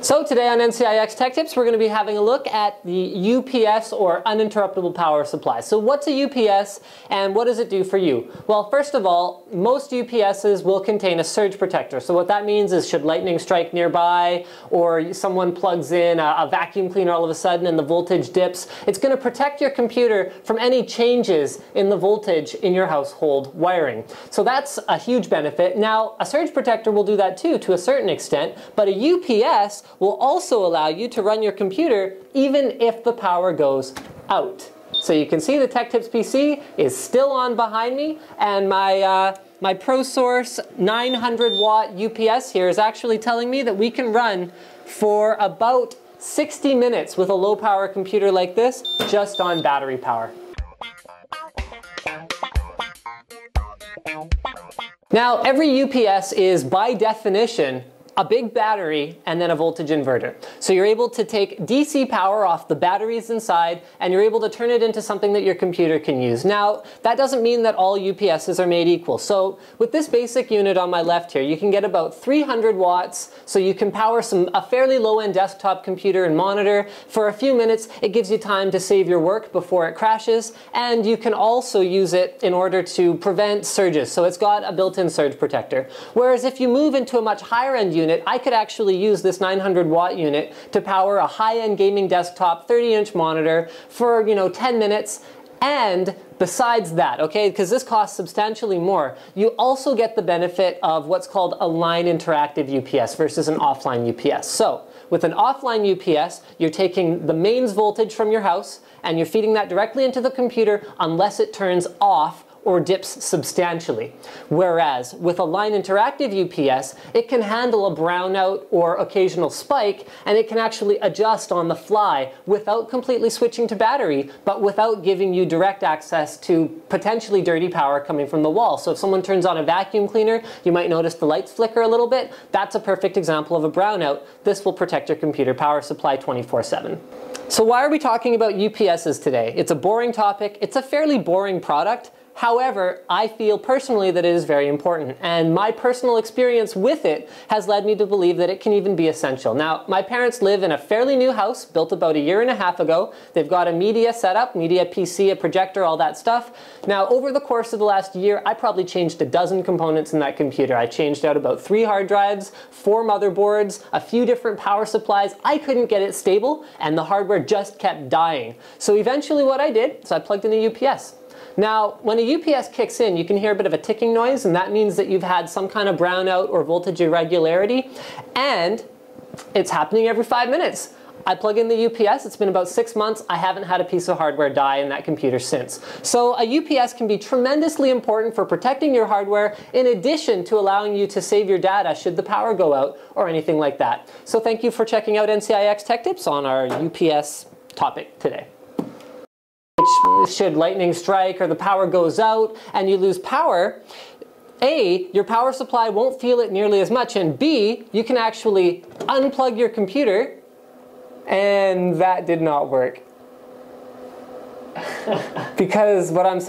So today on NCIX Tech Tips, we're going to be having a look at the UPS or uninterruptible power supply. So what's a UPS and what does it do for you? Well, first of all, most UPSs will contain a surge protector. So what that means is should lightning strike nearby or someone plugs in a, a vacuum cleaner all of a sudden and the voltage dips, it's going to protect your computer from any changes in the voltage in your household wiring. So that's a huge benefit. Now, a surge protector will do that too to a certain extent, but a UPS will also allow you to run your computer even if the power goes out. So you can see the Tech Tips PC is still on behind me and my uh, my ProSource 900 watt UPS here is actually telling me that we can run for about 60 minutes with a low power computer like this just on battery power. Now, every UPS is by definition a big battery, and then a voltage inverter. So you're able to take DC power off the batteries inside, and you're able to turn it into something that your computer can use. Now, that doesn't mean that all UPSs are made equal. So with this basic unit on my left here, you can get about 300 watts, so you can power some a fairly low-end desktop computer and monitor. For a few minutes, it gives you time to save your work before it crashes, and you can also use it in order to prevent surges. So it's got a built-in surge protector. Whereas if you move into a much higher-end unit, unit, I could actually use this 900 watt unit to power a high-end gaming desktop 30-inch monitor for, you know, 10 minutes and besides that, okay, because this costs substantially more, you also get the benefit of what's called a line interactive UPS versus an offline UPS. So with an offline UPS, you're taking the mains voltage from your house and you're feeding that directly into the computer unless it turns off or dips substantially. Whereas with a line interactive UPS, it can handle a brownout or occasional spike and it can actually adjust on the fly without completely switching to battery, but without giving you direct access to potentially dirty power coming from the wall. So if someone turns on a vacuum cleaner, you might notice the lights flicker a little bit. That's a perfect example of a brownout. This will protect your computer power supply 24 7. So why are we talking about UPSs today? It's a boring topic. It's a fairly boring product. However, I feel personally that it is very important, and my personal experience with it has led me to believe that it can even be essential. Now, my parents live in a fairly new house, built about a year and a half ago. They've got a media setup, media PC, a projector, all that stuff. Now, over the course of the last year, I probably changed a dozen components in that computer. I changed out about three hard drives, four motherboards, a few different power supplies. I couldn't get it stable, and the hardware just kept dying. So eventually what I did is I plugged in a UPS. Now, when a UPS kicks in, you can hear a bit of a ticking noise, and that means that you've had some kind of brownout or voltage irregularity, and it's happening every five minutes. I plug in the UPS, it's been about six months, I haven't had a piece of hardware die in that computer since. So a UPS can be tremendously important for protecting your hardware in addition to allowing you to save your data should the power go out or anything like that. So thank you for checking out NCIX Tech Tips on our UPS topic today should lightning strike or the power goes out and you lose power, A, your power supply won't feel it nearly as much, and B, you can actually unplug your computer, and that did not work. because what I'm supposed